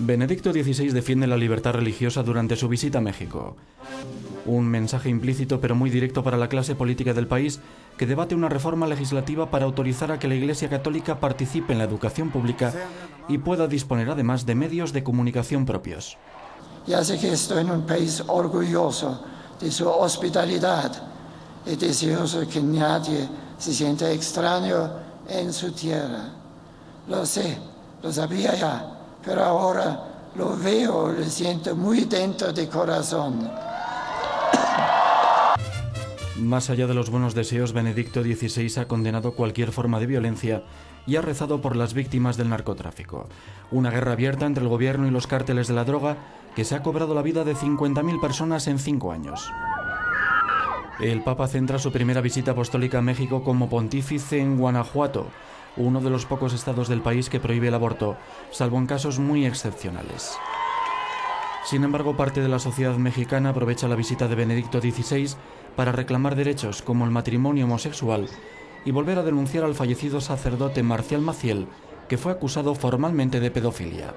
Benedicto XVI defiende la libertad religiosa durante su visita a México. Un mensaje implícito pero muy directo para la clase política del país que debate una reforma legislativa para autorizar a que la Iglesia Católica participe en la educación pública y pueda disponer además de medios de comunicación propios. Ya sé que estoy en un país orgulloso de su hospitalidad y deseoso que nadie se sienta extraño en su tierra. Lo sé, lo sabía ya pero ahora lo veo, lo siento muy dentro de corazón. Más allá de los buenos deseos, Benedicto XVI ha condenado cualquier forma de violencia y ha rezado por las víctimas del narcotráfico. Una guerra abierta entre el gobierno y los cárteles de la droga que se ha cobrado la vida de 50.000 personas en cinco años. El Papa centra su primera visita apostólica a México como pontífice en Guanajuato, uno de los pocos estados del país que prohíbe el aborto, salvo en casos muy excepcionales. Sin embargo, parte de la sociedad mexicana aprovecha la visita de Benedicto XVI para reclamar derechos como el matrimonio homosexual y volver a denunciar al fallecido sacerdote Marcial Maciel, que fue acusado formalmente de pedofilia.